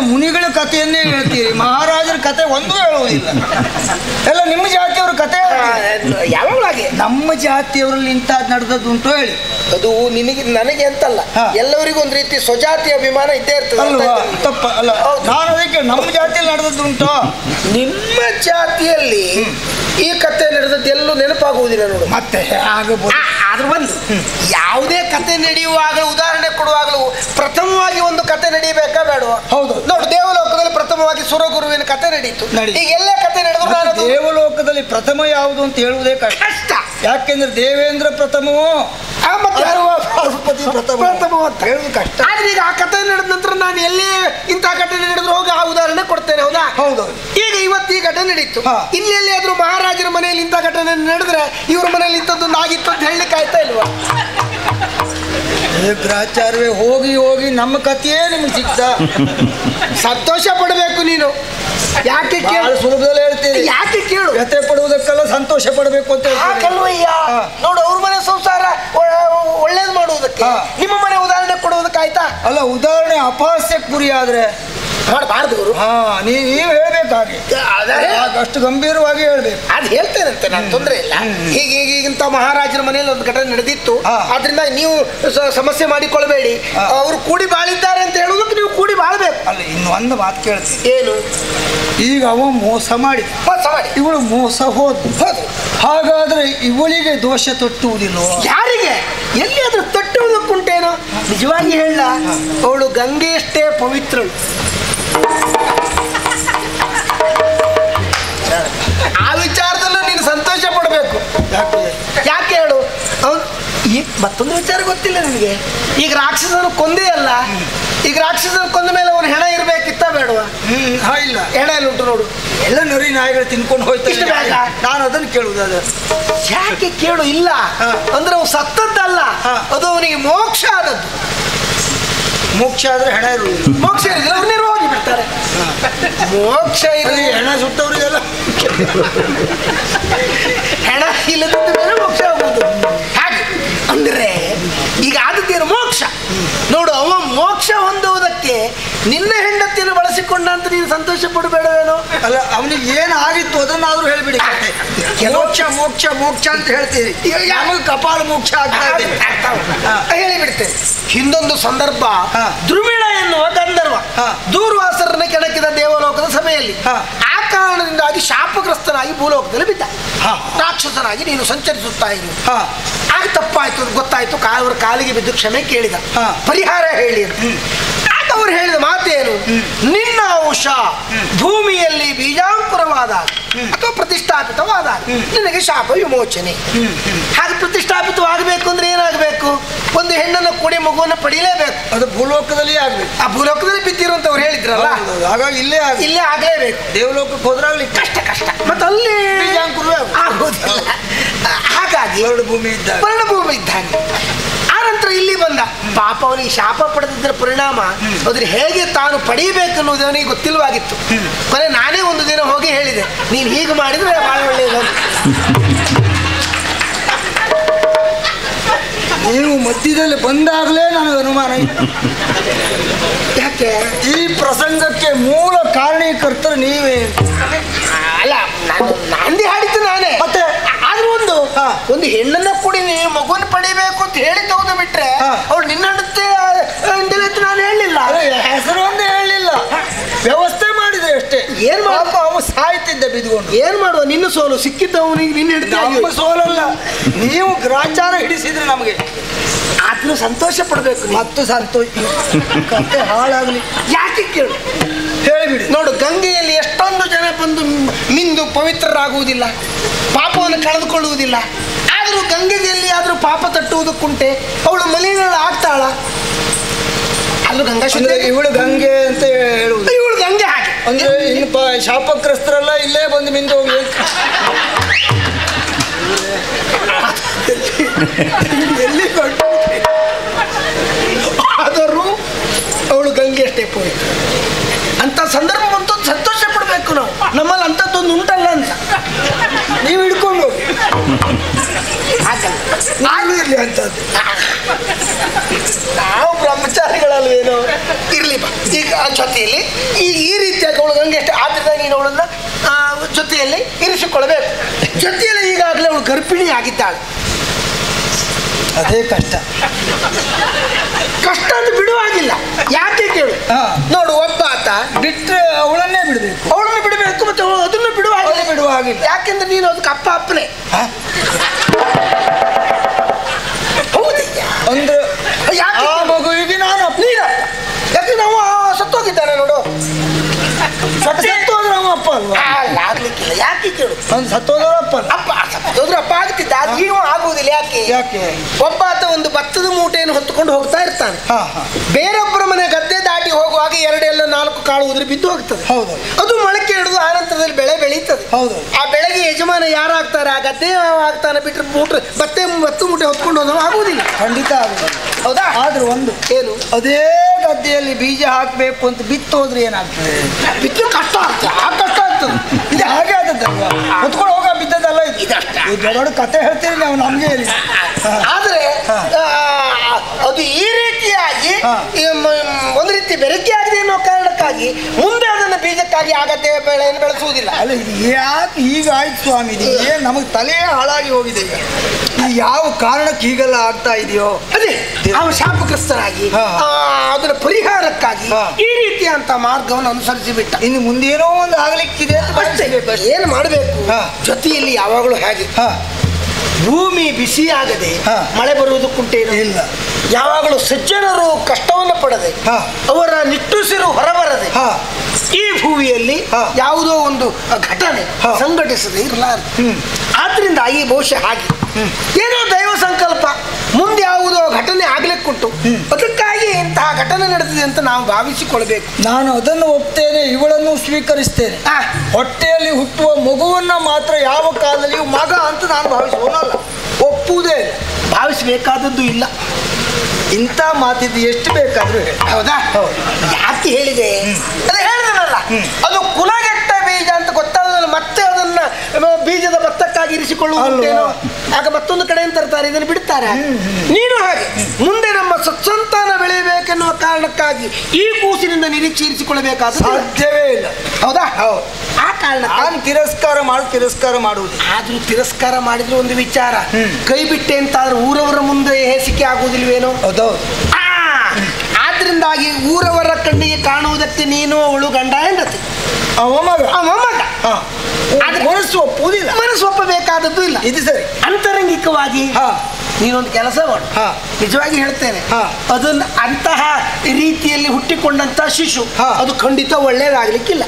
ಮುನಿಗಳ ಕಥೆಯನ್ನೇ ಹೇಳ್ತೀರಿ. ಮಹಾರಾಜರ ಕತೆ ಒಂದೂ ಹೇಳುವುದಿಲ್ಲ. ಎಲ್ಲ ನಿಮ್ಮ ಜಾತಿಯವ್ರ ಕತೆ ಯಾವಾಗಲಾಗೆ ನಮ್ಮ ಜಾತಿಯವರಲ್ಲಿ ಇಂಥದ್ದು ನಡೆದದ್ದುಂಟು ಹೇಳಿ. ಅದು ನಿನಗೆ ನನಗೆ ಅಂತಲ್ಲ. ಎಲ್ಲವರಿಗೂ ಎಲ್ಲರಿಗೂ ಒಂದು ರೀತಿ ಸ್ವಜಾತಿ ಅಭಿಮಾನ ಇದ್ದೇ ಇರ್ತದೆ. ತಪ್ಪ ಅಲ್ಲ. ನಾನು ಅದಕ್ಕೆ ನಮ್ಮ ಜಾತಿಯಲ್ಲಿ ನಡೆದದ್ದು ಉಂಟು. ನಿಮ್ಮ ಜಾತಿಯಲ್ಲಿ ಈ ಕತೆ ನಡೆದದ್ದು ಎಲ್ಲೂ ನೆನಪಾಗುವುದಿಲ್ಲ ನೋಡು. ಮತ್ತೆ ಆಗಬಹುದು ಆದ್ರೂ ಒಂದು ಯಾವುದೇ ಕತೆ ನಡೆಯುವಾಗ ಉದಾಹರಣೆ ಕೊಡುವಾಗಲೂ ಪ್ರಥಮವಾಗಿ ಒಂದು ಕತೆ ನಡೀಬೇಕಾ ಬೇಡವ? ಹೌದು. ನೋಡು ದೇವಲೋಕದಲ್ಲಿ ಪ್ರಥಮವಾಗಿ ಸುರಗುರುವಿನ ಕತೆ ನಡೀತು. ನಡೀತು. ಈಗ ಎಲ್ಲ ಕತೆ ನಡೆದು ನಾನು ದೇವಲೋಕದಲ್ಲಿ ಪ್ರಥಮ ಯಾವುದು ಅಂತ ಹೇಳುವುದೇ ಕಷ್ಟ. ಯಾಕೆಂದ್ರೆ ದೇವೇಂದ್ರ ಪ್ರಥಮವೋ? ಕಷ್ಟ. ಆದ್ರೆ ಈಗ ಆ ಕಥೆ ನಡೆದ ನಂತರ ನಾನು ಎಲ್ಲಿ ಇಂಥ ಘಟನೆ ನಡೆದ್ರು ಹೋಗಿ ಆ ಉದಾಹರಣೆ ಕೊಡ್ತೇನೆ ಹೌದಾ? ಹೌದು. ಈಗ ಇವತ್ತು ಈ ಘಟನೆ ನಡೀತು. ಇಲ್ಲಿ ಮಹಾರಾಜರ ಮನೆಯಲ್ಲಿ ಇಂಥ ಘಟನೆ ನಡೆದ್ರೆ ಇವ್ರ ಮನೆಯಲ್ಲಿ ಇಂಥದ್ದು ನಾಗಿತ್ತು ಅಂತ ಹೇಳಲಿಕ್ಕೆ ಆಯ್ತಾ ಇಲ್ವಾ? ಏ ಗ್ರಾಚಾರ್ಯವೇ ಹೋಗಿ ಹೋಗಿ ನಮ್ಮ ಕಥೆಯೇ ನಿಮ್ಗೆ ಸಿಕ್ತ. ಸಂತೋಷ ಪಡಬೇಕು ನೀನು. ಯಾಕೆ ಕೇಳು? ಸುಲಭದಲ್ಲಿ ಹೇಳ್ತೀನಿ. ಯಾಕೆ ಕೇಳು? ವ್ಯಥೆ ಪಡುವುದಕ್ಕೆಲ್ಲ ಸಂತೋಷ ಪಡಬೇಕು ಅಂತ ಹೇಳಿ. ನೋಡು ಅವ್ರ ಮನೆ ಸಂಸಾರ ಒಳ್ಳೇದು ಮಾಡುವುದಕ್ಕೆ. ನಿಮ್ಮ ಮನೆ ಉದಾಹರಣೆ ಕೊಡುವುದಕ್ಕೆ ಆಯ್ತಾ ಅಲ್ಲ ಉದಾಹರಣೆ ಅಪಹಾಸ್ಯಕ್ಕೆ ಗುರಿ ಆದ್ರೆ ಮಾಡಬಾರ್ದು ಹಾ ನೀವು ಹಾಗೆ ಹಾಗೆ ಅಷ್ಟು ಗಂಭೀರವಾಗಿ ಹೇಳಬೇಕು. ಅದು ಹೇಳ್ತೇನಂತೆ ನಾನು ತೊಂದರೆ ಇಲ್ಲ. ಈಗ ಈಗ ಈಗಿಂತ ಮಹಾರಾಜರ ಮನೆಯಲ್ಲಿ ಒಂದು ಘಟನೆ ನಡೆದಿತ್ತು. ಆದ್ರಿಂದ ನೀವು ಸಮಸ್ಯೆ ಮಾಡಿಕೊಳ್ಬೇಡಿ ಅವರು ಕೂಡಿ ಬಾಳಿದ್ದಾರೆ ಅಂತ ಹೇಳುವುದಕ್ಕೆ ನೀವು ಕೂಡಿ ಬಾಳ್ಬೇಕು. ಅಲ್ಲ ಇನ್ನು ಒಂದು ಮಾತು ಕೇಳ್ತೀನಿ. ಏನು? ಈಗ ಅವ ಮೋಸ ಮಾಡಿ ಮೋಸ ಮಾಡಿ. ಇವಳು ಮೋಸ ಹೋದ್. ಹೌದು. ಹಾಗಾದ್ರೆ ಇವಳಿಗೆ ದೋಷ ತೊಟ್ಟುವುದಿಲ್ಲ ಯಾರಿಗೆ? ಎಲ್ಲಿ ಅದ್ರ ತಟ್ಟುವುದಕ್ಕುಂಟೇನೋ ನಿಜವಾಗಿ ಹೇಳ. ಅವಳು ಗಂಗೆಯಷ್ಟೇ ಪವಿತ್ರಳು. ಆ ವಿಚಾರದಲ್ಲೂ ನೀನು ಸಂತೋಷ ಪಡಬೇಕು. ಯಾಕೆ? ಹೇಳು? ಅವ್ನು ಈ ಮತ್ತೊಂದು ವಿಚಾರ ಗೊತ್ತಿಲ್ಲ ನಿನಗೆ. ಈಗ ರಾಕ್ಷಸನು ಕೊಂದೇ ಅಲ್ಲ. ಈಗ ರಾಕ್ಷಸನ ಕೊಂದ ಮೇಲೆ ಅವನು ಹೆಣ ಇರ್ಬೇಕಿತ್ತ ಬೇಡವಾ? ಹ್ಮ್ ಹಾ ಇಲ್ಲ. ಹೆಣ ಎಲ್ಲ ಉಂಟು ನೋಡು. ಎಲ್ಲ ನರಿ ನಾಯಿಗಳು ತಿನ್ಕೊಂಡು ಹೋಯ್ತು? ನಾನು ಅದನ್ನು ಕೇಳುವುದು ಅದು. ಯಾಕೆ ಕೇಳು? ಇಲ್ಲ. ಅಂದ್ರೆ ಅವು ಸತ್ತದ್ದಲ್ಲ. ಅದು ಅವನಿಗೆ ಮೋಕ್ಷ ಆದದ್ದು. ಮೋಕ್ಷ ಆದ್ರೆ ಹೆಣ ಇರುವುದಿಲ್ಲ. ಮೋಕ್ಷ ಇರೋದಿಲ್ಲ ಅವ್ರು ಹೋಗಿ ಬಿಡ್ತಾರೆ. ಮೋಕ್ಷ ಇರೋ ಹೆಣ ಸುಟ್ಟವರಿಗೆಲ್ಲ ಹೆಣ ಇಲ್ಲದ ಮೇಲೆ ಮೋಕ್ಷ ಆಗುವುದು. ಹಾಗೆ. ಅಂದ್ರೆ ಈಗ ಆದದ್ದೇನು ಮೋಕ್ಷ. ನೋಡು ಅವ ಮೋಕ್ಷ ಹೊಂದುವುದಕ್ಕೆ ನಿನ್ನ ಹೆಂಡತಿಯನ್ನು ಬಳಸಿಕೊಂಡ ಅಂತ ನೀನು ಸಂತೋಷ ಪಡಬೇಡವೇನೋ? ಅಲ್ಲ ಅವನಿಗೆ ಏನು ಆಗಿತ್ತು ಅದನ್ನಾದ್ರೂ ಹೇಳ್ಬಿಡಿ. ಮೋಕ್ಷ ಮೋಕ್ಷ ಮೋಕ್ಷ ಅಂತ ಹೇಳ್ತೀರಿ. ಯಾವಾಗ ಕಪಾಲ ಮೋಕ್ಷ ಆಗ್ತಾ. ಹೇಳಿಬಿಡ್ತೇನೆ. ಹಿಂದೊಂದು ಸಂದರ್ಭ. ದ್ರುಮಿಳ ಎನ್ನುವ ಗಂಧರ್ವ. ದೂರ್ವಾಸರನ್ನ ಕೆಣಕಿದ ದೇವಲೋಕದ ಸಭೆಯಲ್ಲಿ. ಕಾರಣದಿಂದಾಗಿ ಶಾಪಗ್ರಸ್ತನಾಗಿ ಭೂಲೋಕದಲ್ಲಿ ಬಿದ್ದ. ರಾಕ್ಷಸನಾಗಿ ನೀನು ಸಂಚರಿಸುತ್ತಾ ಇರು. ಆಗ ತಪ್ಪಾಯ್ತು ಗೊತ್ತಾಯ್ತು ಅವರ ಕಾಲಿಗೆ ಬಿದ್ದು ಕ್ಷಮೆ ಕೇಳಿದ. ಪರಿಹಾರ ಹೇಳಿ ಅಂತ. ಅವ್ರು ಹೇಳಿದ ಮಾತೇನು? ನಿನ್ನ ಅಂಶ ಭೂಮಿಯಲ್ಲಿ ಬೀಜಾಂಕುರವಾದಾಗ ಅಥವಾ ಪ್ರತಿಷ್ಠಾಪಿತವಾದ ನಿನಗೆ ಶಾಪ ವಿಮೋಚನೆ. ಹಾಗೆ ಪ್ರತಿಷ್ಠಾಪಿತವಾಗಬೇಕು ಅಂದ್ರೆ ಏನಾಗಬೇಕು? ಕೂಡಿ ಮಗುವನ್ನು ಪಡೀಲೇಬೇಕು. ಅದು ಭೂಲೋಕದಲ್ಲಿ ಆಗ್ಬೇಕು ಆ ಭೂಲೋಕದಲ್ಲಿ ಬಿದ್ದಿರು ಅವ್ರು ಹೇಳಿದ್ರಲ್ಲ ಹಾಗಾಗಿ ಇಲ್ಲೇ ಇಲ್ಲೇ ಆಗಲೇಬೇಕು. ದೇವಲೋಕಕ್ಕೆ ಹೋದ್ರಾಗ್ಲಿ ಕಷ್ಟ ಕಷ್ಟ. ಮತ್ತೆ ಅಲ್ಲಿ. ಆಗೋದಿಲ್ಲ ಹಾಗಾಗಿ ಎರಡು ಭೂಮಿ ಇದ್ದಾಗ. ವರ್ಣಭೂಮಿ ಇದ್ದಾನೆ ಆ ನಂತರ ಇಲ್ಲಿ ಬಂದ. ಪಾಪ ಅವನಿಗೆ ಶಾಪ ಪಡೆದಿದ್ದರ ಪರಿಣಾಮ ಅದ್ರ ಹೇಗೆ ತಾನು ಪಡೀಬೇಕು ಅನ್ನೋದು ಅವನಿಗೆ ಗೊತ್ತಿಲ್ವಾಗಿತ್ತು ಕೊನೆ ನಾನೇ ಒಂದು ದಿನ ಹೋಗಿ ಹೇಳಿದೆ ನೀನು ಹೀಗೆ ಮಾಡಿದ್ರೆ ಭಾಳ ಒಳ್ಳೆಯದು ನೀವು ಮಧ್ಯದಲ್ಲಿ ಬಂದಾಗಲೇ ನನಗೆ ಅನುಮಾನ ಯಾಕೆ? ಈ ಪ್ರಸಂಗಕ್ಕೆ ಮೂಲ ಕಾರಣೀಕರ್ತರು ನೀವೇ ಅಲ್ಲ ನಾನು ನಾಂದಿ ಹಾಡಿದ್ದು ನಾನೇ. ಮತ್ತೆ? ಆದ್ರೂ ಒಂದು. ಒಂದು ಹೆಣ್ಣನ್ನ ಕೂಡಿ ನೀವು ಮಗುವನ್ನು ಪಡಿಬೇಕು ಅಂತ ಹೇಳಿ ತಗೊಂಡು ಬಿಟ್ರೆ ಅವ್ರು ನಿನ್ನ ಹೆಂಡತಿ ಅಂತ ನಾನು ಹೇಳಿಲ್ಲ ಅದೇ ಹೆಸರು ಒಂದೇ ಹೇಳಲಿಲ್ಲ ವ್ಯವಸ್ಥೆ ಮಾಡಿದೆ ಅಷ್ಟೇ ಏನ್ ಮಾಡ- ಪಾಪ ಅವ ಬಿದ್ಕೊಂಡು ಏನ್ ಮಾಡುವ? ನಿನ್ನ ಸೋಲು. ಸಿಕ್ಕಿದ್ದವನಿಗೆ ನಿನ್ನ ಹಿಡಿದ ಸೋಲಲ್ಲ. ನೀವು ಗ್ರಾಚಾರ ಹಿಡಿಸಿದ್ರೆ ನಮಗೆ ಆತ್ಮ ಸಂತೋಷ ಪಡ್ಬೇಕು ಮತ್ತು ಸಂತೋಷ. ಕತೆ ಹಾಳಾಗ್ಲಿ. ಯಾಕೆ ಕೇಳು? ಹೇಳಿಬಿಡಿ. ನೋಡು ಗಂಗೆಯಲ್ಲಿ ಎಷ್ಟೊಂದು ಜನ ಬಂದು ಮಿಂದು ಪವಿತ್ರರಾಗುವುದಿಲ್ಲ ಪಾಪವನ್ನು ಕಳೆದುಕೊಳ್ಳುವುದಿಲ್ಲ. ಆದರೂ ಗಂಗೆಯಲ್ಲಿ ಆದರೂ ಪಾಪ ತಟ್ಟುವುದಕ್ಕುಂಟೆ. ಅವಳು ಮಲಿನ ಆಗ್ತಾಳ ಅದು ಗಂಗಾ ಇವಳು ಗಂಗೆ ಅಂತ ಹೇಳುವುದು. ಅಂದ್ರೆ ಇನ್ನು ಶಾಪಗ್ರಸ್ತರೆಲ್ಲ ಇಲ್ಲೇ ಬಂದು ಮಿಂದು ಹೋಗಿ ಎಲ್ಲಿ ಆದರೂ ಅವಳು ಗಂಗೆ ಅಷ್ಟೇ ಪವಿತ್ರ ಅಂತ ಸಂದರ್ಭ ಬಂತು ಸಂತೋಷ ಪಡ್ಬೇಕು ನಾವು. ನಮ್ಮಲ್ಲಿ ಅಂಥದ್ದೊಂದು ಉಂಟಲ್ಲ ಅಂತ. ನೀವು ಹಿಡ್ಕೊಂಡು ಹೋಗಿ. ಇರ್ಲಿ ಅಂತ ನಾವು ಬ್ರಹ್ಮಚಾರಿಗಳಲ್ವೇನೋ ಇರ್ಲಿ ಈಗ ಜೊತೆಯಲ್ಲಿ ಈ ಈ ರೀತಿಯಾಗಿ ಅವಳು ನಂಗೆ ಎಷ್ಟು ಆದ್ರಿಂದ ನೀನು ಅವಳನ್ನ ಆ, ಜೊತೆಯಲ್ಲಿ ಇರಿಸಿಕೊಳ್ಬೇಕು ಜೊತೆಯಲ್ಲಿ ಈಗಾಗಲೇ ಅವಳು ಗರ್ಭಿಣಿ ಆಗಿದ್ದಾಳೆ. ಅದೇ ಕಷ್ಟ. ಕಷ್ಟ ಅಂತ ಬಿಡುವಾಗಿಲ್ಲ ಯಾಕೆ ಕೇಳು. ನೋಡು ಒಬ್ಬ ಆತ ಬಿಟ್ಟರೆ ಅವಳನ್ನೇ ಬಿಡಬೇಕು. ಅವಳನ್ನು ಬಿಡಬೇಕು ಮತ್ತೆ ಅವಳು ಅದನ್ನು ಬಿಡುವಾಗಿಲ್ಲ ಹಾಗಿಲ್ಲ. ಯಾಕೆಂದ್ರೆ ನೀನು ಅದಕ್ಕೆ ಅಪ್ಪ ಅಪ್ಪನೇ. ಅಂದ್ರೆ ಆ ಮಗುವಿಗೆ ನಾನು ನೀನ. ಯಾಕೆ ನಾವು ಸತ್ತೋಗಿದ್ದಾನೆ ನೋಡು. ಸತ್ಯ ಸತ್ತೋದ್ರೆ ಅವ ಅಪ್ಪ ಅಲ್ವಾ? ಅಲ್ಲ ಆಗ್ಲಿಕ್ಕಿಲ್ಲ. ಯಾಕೆ ಕೇಳು? ಅವ್ನು ಸತ್ತೋದ್ರ ಅಪ್ಪ. ಅಪ್ಪ ಸತ್ತೋದ್ರೆ ಅಪ್ಪ ಆಗ್ತಿದ್ದ. ಅದು ಈಗ ಆಗುವುದಿಲ್ಲ. ಯಾಕೆ? ಯಾಕೆ? ಒಬ್ಬ ಆತ ಒಂದು ಭತ್ತದ ಮೂಟೆಯನ್ನು ಹೊತ್ತುಕೊಂಡು ಹೋಗ್ತಾ ಇರ್ತಾನೆ. ಬೇರೊಬ್ಬರ ಮನೆ ಗದ್ದೆ ದಾಟಿ ಎರಡು ಎರಡೆಲ್ಲ ನಾಲ್ಕು ಕಾಳು ಉದುರಿ ಬಿದ್ದು ಹೋಗ್ತದೆ. ಹೌದು. ಅದು ಮೊಳಕೆ ಹಿಡಿದು ಆನಂತರದಲ್ಲಿ ಬೆಳೆ ಬೆಳೀತದೆ. ಹೌದು. ಆ ಬೆಳೆಗೆ ಯಜಮಾನ ಯಾರಾಗ್ತಾರೆ? ಆ ಗದ್ದೆ ಆಗ್ತಾನೆ ಬಿಟ್ಟರೆ ಮೂಟ್ರೆ ಬತ್ತೆ ಬತ್ತು ಮೂಟೆ ಹೊತ್ಕೊಂಡು ಹೋದ್ರೆ ಆಗುವುದಿಲ್ಲ. ಖಂಡಿತ ಆಗುದಿಲ್ಲ ಹೌದಾ? ಆದ್ರೂ ಒಂದು. ಏನು? ಅದೇ ಗದ್ದೆಯಲ್ಲಿ ಬೀಜ ಹಾಕ್ಬೇಕು ಅಂತ ಬಿತ್ತೋದ್ರೆ ಏನಾಗ್ತದೆ? ಬಿತ್ತು ಕಷ್ಟ ಆಗ್ತದೆ. ಆ ಕಷ್ಟ ಆಗ್ತದೆ. ಇದು ಹಾಗೆ ಆದದ್ದಲ್ವಾ? ಹೊತ್ಕೊಂಡು ಹೋಗ ಬಿದ್ದದಲ್ಲ ಇದು? ದೊಡ್ಡ ಕತೆ ಹೇಳ್ತೀರಿ ನಾವು ನಮಗೆ ಆದ್ರೆ ಅದು ಈ ರೀತಿಯಾಗಿ ಒಂದು ರೀತಿ ಬೆರಕೆ ಆಗಿದೆ ಅನ್ನೋ ಕಾರಣಕ್ಕಾಗಿ ಮುಂದೆ ಅದನ್ನು ಬೀಜಕ್ಕಾಗಿ ಆಗತ್ತೆ ಬೆಳೆಯನ್ನು ಬೆಳೆಸುವುದಿಲ್ಲ. ಅಲ್ಲ ಯಾಕೆ ಈಗ ಆಯ್ತು ಸ್ವಾಮಿ? ಇದು ಏನ್ ನಮಗೆ ತಲೆ ಹಾಳಾಗಿ ಹೋಗಿದೆ ಈಗ. ಯಾವ ಕಾರಣಕ್ಕೆ ಹೀಗೆಲ್ಲ ಆಗ್ತಾ ಇದೆಯೋ? ಅದೇ ನಾವು ಶಾಪಗ್ರಸ್ತರಾಗಿ ಅದರ ಪರಿಹಾರಕ್ಕಾಗಿ ಈ ರೀತಿಯಂತ ಮಾರ್ಗವನ್ನು ಅನುಸರಿಸಿ ಬಿಟ್ಟ. ಇನ್ನು ಮುಂದೇನೋ ಒಂದು ಆಗಲಿಕ್ಕಿದೆ ಅಷ್ಟೇ. ಏನು ಮಾಡಬೇಕು. ಜೊತೆಯಲ್ಲಿ ಯಾವಾಗಲೂ ಹೇಗೆ? ಭೂಮಿ ಬಿಸಿಯಾಗದೆ. ಮಳೆ ಬರುವುದಕ್ಕುಂಟೇನು ಇಲ್ಲ ಯಾವಾಗಲೂ ಸಜ್ಜನರು ಕಷ್ಟವನ್ನು ಪಡದೆ. ಅವರ ನಿಟ್ಟುಸಿರು ಹೊರಬರದೆ ಈ ಭೂಮಿಯಲ್ಲಿ. ಯಾವುದೋ ಒಂದು ಘಟನೆ ಸಂಘಟಿಸದೆ ಇರಲಾರದು. ಆದ್ರಿಂದ ಈ ಬಹುಶಃ ಹಾಗೆ ಏನೋ ದೈವ ಸಂಕಲ್ಪ ಮುಂದೆ ಯಾವುದೋ ಘಟನೆ ಆಗ್ಲಿಕ್ಕುಂಟು. ಅದಕ್ಕಾಗಿ ಇಂತಹ ಘಟನೆ ನಡೆದಿದೆ ಅಂತ ನಾವು ಭಾವಿಸಿಕೊಳ್ಬೇಕು. ನಾನು ಅದನ್ನು ಒಪ್ತೇನೆ ಇವಳನ್ನು ಸ್ವೀಕರಿಸ್ತೇನೆ. ಹೊಟ್ಟೆಯಲ್ಲಿ ಹುಟ್ಟುವ ಮಗುವನ್ನ ಮಾತ್ರ ಯಾವ ಕಾಲದಲ್ಲಿಯೂ ಮಗ ಅಂತ ನಾನು ಭಾವಿಸೋನಲ್ಲ ಒಪ್ಪುವುದೇ ಭಾವಿಸಬೇಕಾದದ್ದು ಇಲ್ಲ. ಇಂಥ ಮಾತಿದ್ದು ಎಷ್ಟು ಬೇಕಾದ್ರೂ ಹೇಳಿ. ಹೌದಾ? ಹೌದು. ಯಾಕೆ ಹೇಳಿದೆ? ಅದು ಹೇಳಿದನಲ್ಲ. ಅದು ಕುಲಗೆಟ್ಟ ಬೀಜ ಅಂತ ಗೊತ್ತಾದ್ರೆ ಮತ್ತೆ ಅದನ್ನ ಮ, ಬೀಜದ ಭತ್ತಕ್ಕಾಗಿ ಇರಿಸಿಕೊಳ್ಳುವಂತೇನೋ? ಆಗ ಮತ್ತೊಂದು ಕಡೆಯಿಂದ ತರ್ತಾರೆ ಇದನ್ನು ಬಿಡ್ತಾರೆ. ನೀನು ಹಾಗೆ. ಮುಂದೆ ನಮ್ಮ ಸತ್ಸಂತಾನ ಬೆಳೆಯಬೇಕೆನ್ನುವ ಕಾರಣಕ್ಕಾಗಿ ಈ ಕೂಸಿನಿಂದ ನಿರೀಕ್ಷೆ ಇರಿಸಿಕೊಳ್ಳಬೇಕಾದ ಸಾಧ್ಯವೇ ಇಲ್ಲ. ಹೌದಾ? ಹೌದು. ಆ ಕಾರಣ ನಾನು ತಿರಸ್ಕಾರ ಮಾಡು ತಿರಸ್ಕಾರ ಮಾಡುವುದು. ಆದ್ರೂ ತಿರಸ್ಕಾರ ಮಾಡಿದ್ರೆ ಒಂದು ವಿಚಾರ. ಕೈ ಬಿಟ್ಟೆ ಅಂತಾದ್ರೆ ಊರವರ ಮುಂದೆ ಹೇಸಿಕೆ ಆಗುವುದಿಲ್ವೇನೋ? ಹೌದೌದು. ಆ, ಊರವರ ಕಣ್ಣಿಗೆ ಕಾಣುವುದಕ್ಕೆ ನೀನು ಅವಳು ಗಂಡ ಹೆಂಡತಿ. ಮನಸ್ಸೊಪ್ಪ ಬೇಕಾದದ್ದು ಮನಸ್ಸು ಒಪ್ಪಬೇಕಾದದ್ದು ಇಲ್ಲ. ಇದು ಸರಿ. ಅಂತರಂಗಿಕವಾಗಿ ಹಾ. ನೀನೊಂದು ಕೆಲಸ ಮಾಡು. ಹಾ. ನಿಜವಾಗಿ ಹೇಳ್ತೇನೆ. ಹಾ. ಅದನ್ನ ಅಂತಹ ರೀತಿಯಲ್ಲಿ ಹುಟ್ಟಿಕೊಂಡಂತ ಶಿಶು ಹಾ. ಅದು ಖಂಡಿತ ಒಳ್ಳೇದಾಗ್ಲಿಕ್ಕಿಲ್ಲ.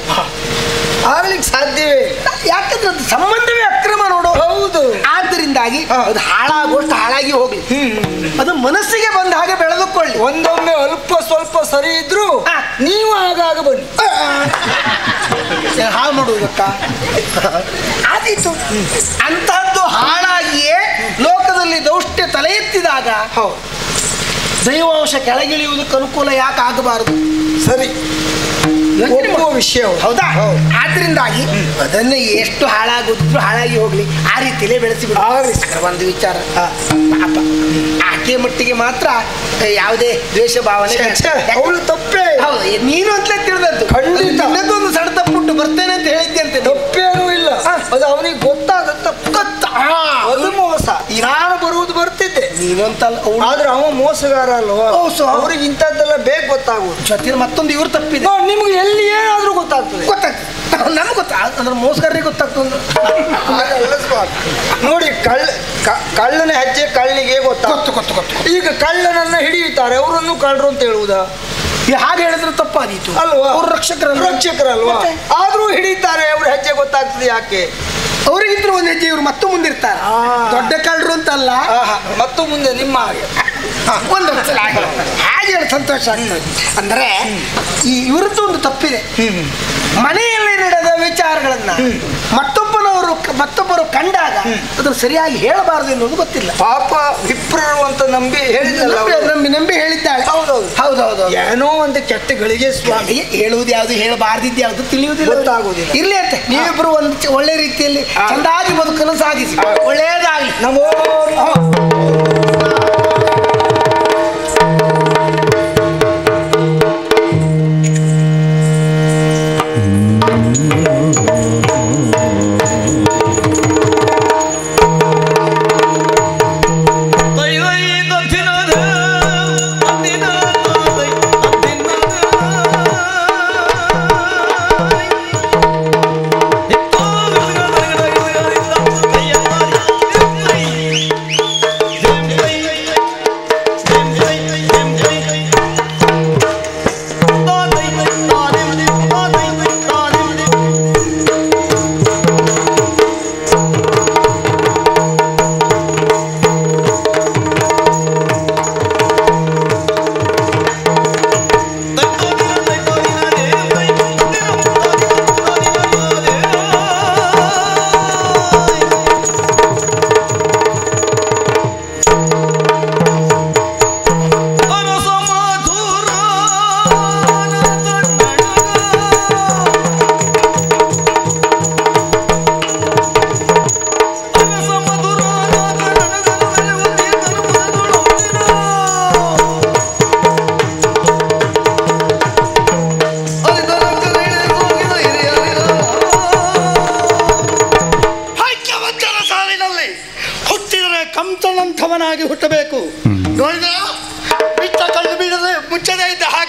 ಆಗ್ಲಿಕ್ಕೆ ಸಾಧ್ಯವೇ. ಯಾಕಂದ್ರೆ ಅದು ಸಂಬಂಧವೇ ನೋಡು. ಹೌದು. ಆದ್ದರಿಂದಾಗಿ. ಅದು ಹಾಳಾಗುವಷ್ಟು ಹಾಳಾಗಿ ಹೋಗ್ಲಿ. ಅದು ಮನಸ್ಸಿಗೆ ಬಂದ ಹಾಗೆ ಬೆಳೆದುಕೊಳ್ಳಿ. ಒಂದೊಮ್ಮೆ ಅಲ್ಪ ಸ್ವಲ್ಪ ಸರಿ ಇದ್ರು. ನೀವು ಆಗಾಗ ಬನ್ನಿ. ಹಾಳು ಮಾಡುವುದಕ್ಕ ಆದೀತು. ಅಂತಹದ್ದು ಹಾಳಾಗಿಯೇ ಲೋಕದಲ್ಲಿ ದೌಷ್ಟ್ಯ ತಲೆ ಎತ್ತಿದಾಗ ಹೌದು. ದೈವಾಂಶ ಕೆಳಗಿಳಿಯುವುದಕ್ಕೆ ಅನುಕೂಲ ಯಾಕೆ ಆಗಬಾರದು? ಸರಿ. ಒಪ್ಪುವ ವಿಷಯ ಹೌದಾ. ಆದ್ರಿಂದಾಗಿ ಅದನ್ನ ಎಷ್ಟು ಹಾಳಾಗುತ್ತಿದ್ರು ಹಾಳಾಗಿ ಹೋಗ್ಲಿ ಆ ರೀತಿಲೇ ಬೆಳೆಸಿ ಒಂದು ವಿಚಾರ. ಪಾಪ ಆಕೆ ಮಟ್ಟಿಗೆ ಮಾತ್ರ ಯಾವುದೇ ದ್ವೇಷ ಭಾವನೆ ಅವಳು ತಪ್ಪೇ. ಹೌದು ನೀನು ಅಂತಲೇ ತಿಳಿದದ್ದು. ಖಂಡಿತ. ಇನ್ನೊಂದು ಸಣ್ಣ ತಪ್ಪುಟ್ಟು ಬರ್ತೇನೆ ಅಂತ ಹೇಳಿದ್ದೆ ಅಂತ ತಪ್ಪೇನೂ ಇಲ್ಲ. ಅದು ಅವನಿಗೆ ಗೊತ್ತಾಗುತ್ತ ಗೊತ್ತ ಅದು ಮೋಸ. ನಾನು ಬರ್ತಿದ್ದೆ ನೀನಂತಲ್ಲ ಆದ್ರೆ ಅವ ಮೋಸಗಾರ ಅಲ್ವಾ ಅವ್ರಿಗೆ ಇಂಥದ್ದೆಲ್ಲ ಬೇಗ ಗೊತ್ತಾಗುವುದು ಜೊತೆ ಮತ್ತೊಂದು ಇವ್ರು ತಪ್ಪಿದೆ. ನಿಮ್ಗೆ ಎಲ್ಲಿ ಏನಾದ್ರೂ ಗೊತ್ತಾಗ್ತದೆ. ಗೊತ್ತಾಗ್ತದೆ. ನಮ್ಗೆ ಗೊತ್ತಾ ಅಂದ್ರೆ ಮೋಸಗಾರರಿಗೆ ಗೊತ್ತಾಗ್ತದೆ ನೋಡಿ ಕಳ್ಳ ಕಳ್ಳನ ಹೆಜ್ಜೆ ಕಳ್ಳಿಗೆ ಗೊತ್ತಾಗ್ತು ಗೊತ್ತು ಗೊತ್ತು ಈಗ ಕಳ್ಳನನ್ನ ಹಿಡಿಯುತ್ತಾರೆ. ಅವರನ್ನು ಕಳ್ಳರು ಅಂತ ಹೇಳುವುದ? ಹಾಗೆ ಹೇಳಿದ್ರೆ ತಪ್ಪಾದೀತು. ಅಲ್ವಾ? ಅವ್ರು ರಕ್ಷಕರಲ್ವಾ? ಮತ್ತೆ? ಆದ್ರೂ ಹಿಡಿತಾರೆ. ಅವ್ರ ಹೆಜ್ಜೆ ಗೊತ್ತಾಗ್ತದೆ ಯಾಕೆ? ಅವರಿಗಿದ್ರು ಒಂದು ಹೆಜ್ಜೆ ಇವ್ರು ಮತ್ತೆ ಮುಂದಿರ್ತಾರೆ. ದೊಡ್ಡ ಕಳ್ಳರು ಅಂತಲ್ಲ. ಮತ್ತು ಮುಂದೆ ನಿಮ್ಮ ಹಾಗೆ. ಒಂದು ಹಾಗೆ ಸಂತೋಷ ಆಗ್ತದೆ. ಅಂದ್ರೆ ಈ ಇವ್ರದ್ದು ಒಂದು ತಪ್ಪಿದೆ. ಮನೆಯಲ್ಲಿ ನಡೆದ ವಿಚಾರಗಳನ್ನ ಮತ್ತೊಬ್ಬನವರು ಮತ್ತೊಬ್ಬರು ಕಂಡಾಗ ಅದನ್ನು ಸರಿಯಾಗಿ ಹೇಳಬಾರದು ಎನ್ನುವುದು ಗೊತ್ತಿಲ್ಲ. ಪಾಪ ವಿಪ್ರರು ಅಂತ ನಂಬಿ ನಂಬಿ. ನಂಬಿ ಹೇಳಿದ್ದಾಳೆ. ಹೌದೌದು. ಹೌದೌದು. ಏನೋ ಒಂದು ಕೆಟ್ಟ ಗಳಿಗೆ ಸ್ವಾಮಿ ಹೇಳುವುದು ಯಾವುದು ಹೇಳಬಾರ್ದಿದ್ದು ಯಾವುದು ತಿಳಿಯುವುದಿಲ್ಲ ಗೊತ್ತಾಗುವುದಿಲ್ಲ. ಇರ್ಲಿ ಅಂತೆ. ನೀವಿಬ್ರು ಒಂದು ಒಳ್ಳೆ ರೀತಿಯಲ್ಲಿ. ಚಂದಾಗಿ ಬದುಕನ್ನು ಸಾಗಿಸಿ ಒಳ್ಳೆಯದಾಗಲಿ. ನಮೋ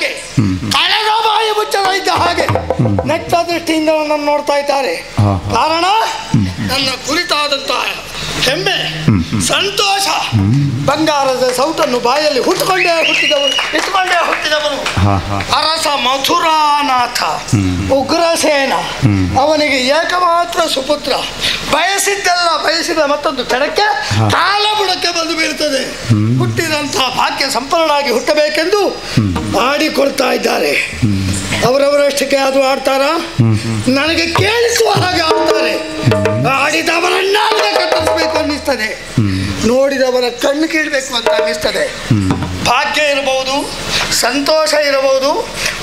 ಹಾಗೆ. ಕಳೆದ ಬಾಯಿ ಮುಚ್ಚದೇ ಇದ್ದ ಹಾಗೆ. ನೆಟ್ಟ ದೃಷ್ಟಿಯಿಂದ ನನ್ನನ್ನು ನೋಡ್ತಾ ಇದ್ದಾರೆ. ಕಾರಣ ನನ್ನ ಕುರಿತಾದಂತಹ ಹೆಮ್ಮೆ ಸಂತೋಷ ಬಂಗಾರದ ಸೌಟನ್ನು ಬಾಯಲ್ಲಿ ಹುಟ್ಟುಕೊಂಡೇ ಹುಟ್ಟಿದವನು ಇಟ್ಟುಕೊಂಡೇ ಹುಟ್ಟಿದವನು ಅರಸ ಮಥುರಾನಾಥ ಉಗ್ರಸೇನ ಅವನಿಗೆ ಏಕಮಾತ್ರ ಸುಪುತ್ರ. ಬಯಸಿದ್ದೆಲ್ಲ ಬಯಸಿದ ಮತ್ತೊಂದು ತಡಕ್ಕೆ ಕಾಲ ಬುಡಕ್ಕೆ ಬೀಳ್ತದೆ ಹುಟ್ಟಿದಂತಹ ಭಾಗ್ಯ ಸಂಪನ್ನನಾಗಿ ಹುಟ್ಟಬೇಕೆಂದು ಮಾಡಿಕೊಡ್ತಾ ಇದ್ದಾರೆ. ಅವರವರಷ್ಟಕ್ಕೆ ಅದು ಆಡ್ತಾರ? ನನಗೆ ಕೇಳಿಸುವ ಹಾಗೆ ಆಡ್ತಾರೆ. ಆಡಿದವರನ್ನ ಕತ್ತರಿಸಬೇಕು ಅನ್ನಿಸ್ತದೆ. ನೋಡಿದವರ ಕಣ್ಣು ಕೇಳಬೇಕು ಅಂತ ಅನ್ನಿಸ್ತದೆ. ಭಾಗ್ಯ ಇರಬಹುದು ಸಂತೋಷ ಇರಬಹುದು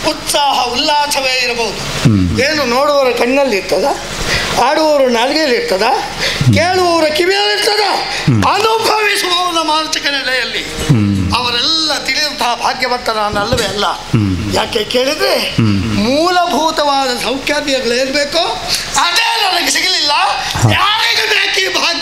ಉತ್ಸಾಹ ಉಲ್ಲಾಸವೇ ಇರಬಹುದು. ಏನು ನೋಡುವವರ ಕಣ್ಣಲ್ಲಿ ಇರ್ತದ? ಆಡುವವರ ನಾಲ್ಗೆಯಲ್ಲಿ ಇರ್ತದ ಕೇಳುವವರ ಕಿವಿಯಲ್ಲಿ ಇರ್ತದ. ಅನುಭವಿಸುವವನ ಮಾನಸಿಕ ನೆಲೆಯಲ್ಲಿ ಅವರೆಲ್ಲ ತಿಳಿದಂತಹ ಭಾಗ್ಯವಂತ ನಾನು ಅಲ್ಲವೇ ಅಲ್ಲ ಯಾಕೆ ಕೇಳಿದ್ರೆ ಮೂಲಭೂತವಾದ ಸೌಖ್ಯಾದಿಗಳು ಏನ್ಬೇಕು ಅದೇ ನನಗೆ ಸಿಗಲಿಲ್ಲ. ಯಾರಿಗೆ ಬೇಕು ಭಾಗ್ಯ